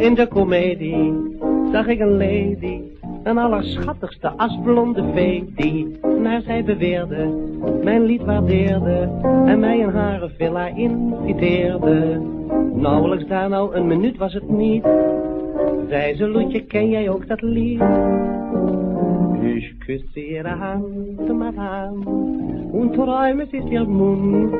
In de komedie zag ik een lady, een allerschattigste asblonde vee, die, naar zij beweerde, mijn lied waardeerde en mij in haar villa inviteerde. Nauwelijks daar nou een minuut was het niet, zei ze, Loetje, ken jij ook dat lied? Ich küsse ihre Hand, Madame, und träume sie ihr Mund.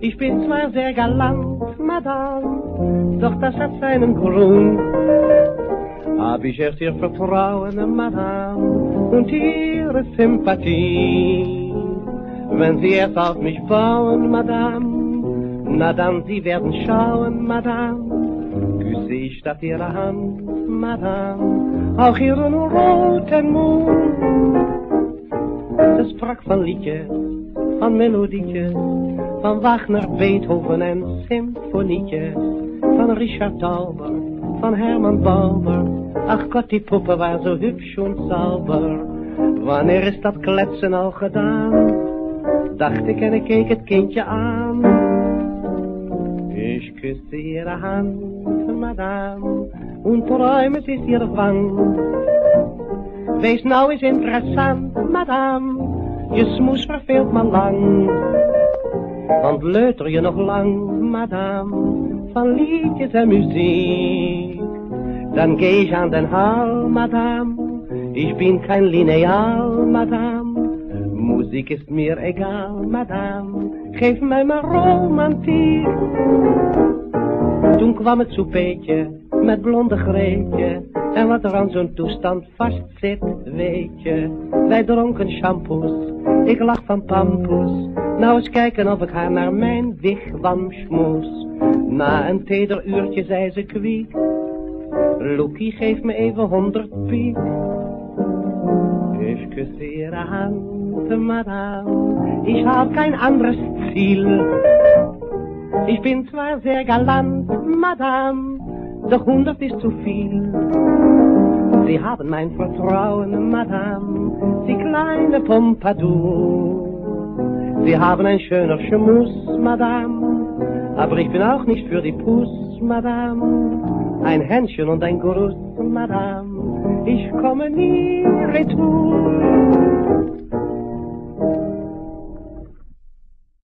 Ich bin zwar sehr galant, Madame, doch das hat seinen Grund. Hab ich erst ihr Vertrauen, Madame, und ihre Sympathie. Wenn sie erst auf mich bauen, Madame, na dann sie werden schauen, Madame, küsse ich statt ihrer Hand, Madame, auch ihren roten Mund. Ze sprak van liedje, van melodietje, van Wagner, Beethoven en symfonietje, van Richard Tauber, van Herman Bauer. Ach Gott, die poppen waren zo hübsch und sauber. Wanneer is dat kletsen al gedaan? Dacht ik en ik keek het kindje aan. Ich küsse ihre Hand, Madame, und träume sie ihr Wand. Wees nou eens interessant, madame, je smoes verveelt me lang. Want leuter je nog lang, madame, van liedjes en muziek. Dan geh ich aan den Hall, madame, ich bin kein Lineal, madame. Muziek is mir egal, madame, geef mij maar romantiek. Toen kwam het soupeetje met blonde Greetje. En wat er aan zo'n toestand vast zit, weet je. Wij dronken shampoos, ik lach van pampoes. Nou eens kijken of ik haar naar mijn wigwam schmoes. Na een teder uurtje zei ze kwiek. Loekie, geef me even honderd piek. Ich küsse ihre Hand, Madame, ich hab kein anderes Ziel. Ich bin zwar sehr galant, Madame, doch hundert ist zu viel. Sie haben mein Vertrauen, Madame, Sie kleine Pompadour. Sie haben ein schöner Schmus, Madame, aber ich bin auch nicht für die Puss, Madame. Ein Händchen und ein Gruß, Madame, ich komme nie retour.